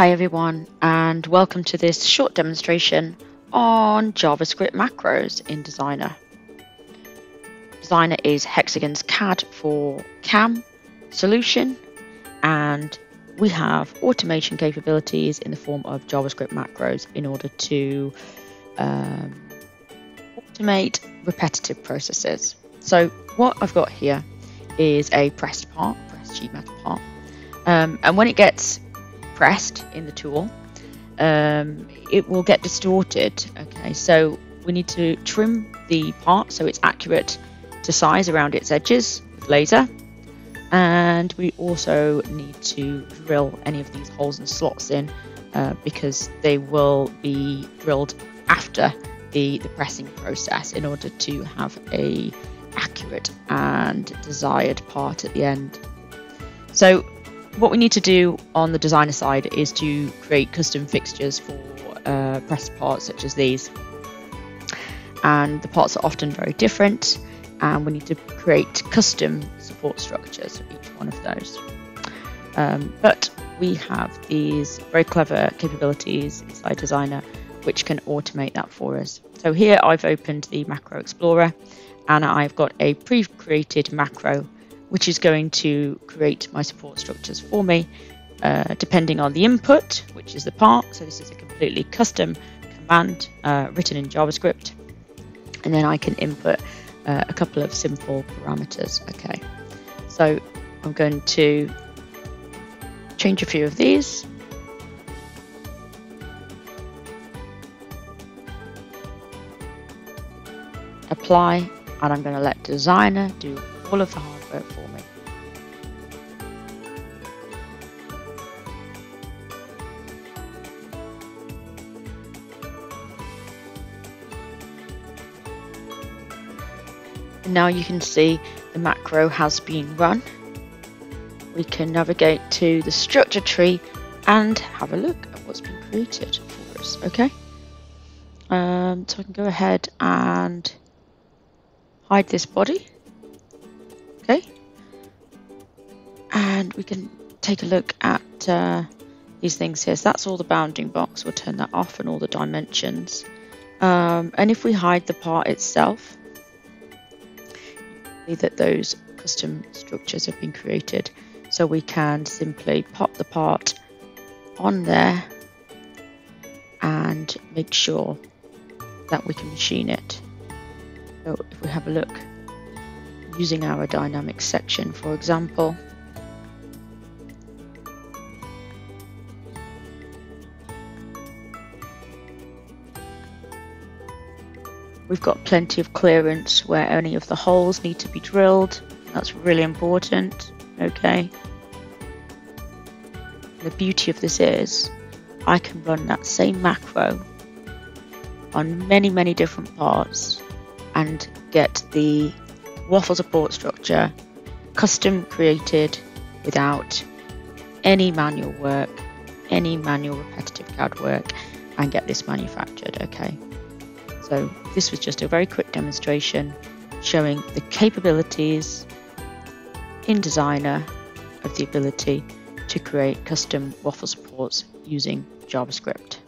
Hi everyone and welcome to this short demonstration on JavaScript macros in Designer. Designer is Hexagon's CAD for CAM solution and we have automation capabilities in the form of JavaScript macros in order to um, automate repetitive processes. So what I've got here is a pressed part, pressed metal part. Um, and when it gets pressed in the tool, um, it will get distorted. Okay, so we need to trim the part so it's accurate to size around its edges with laser. And we also need to drill any of these holes and slots in uh, because they will be drilled after the, the pressing process in order to have a accurate and desired part at the end. So what we need to do on the designer side is to create custom fixtures for uh, pressed parts such as these. And the parts are often very different and we need to create custom support structures for each one of those. Um, but we have these very clever capabilities inside Designer which can automate that for us. So here I've opened the Macro Explorer and I've got a pre-created macro which is going to create my support structures for me uh, depending on the input, which is the part. So this is a completely custom command uh, written in JavaScript. And then I can input uh, a couple of simple parameters. Okay, so I'm going to change a few of these. Apply, and I'm going to let designer do all of the hard work for me. And now you can see the macro has been run. We can navigate to the structure tree and have a look at what's been created for us, okay? Um, so I can go ahead and hide this body. Can take a look at uh, these things here. So that's all the bounding box. We'll turn that off and all the dimensions. Um, and if we hide the part itself, see that those custom structures have been created. So we can simply pop the part on there and make sure that we can machine it. So if we have a look using our dynamics section, for example, We've got plenty of clearance where any of the holes need to be drilled. That's really important. Okay. The beauty of this is I can run that same macro on many, many different parts and get the waffle support structure custom created without any manual work, any manual repetitive CAD work, and get this manufactured. Okay. So this was just a very quick demonstration showing the capabilities in Designer of the ability to create custom waffle supports using JavaScript.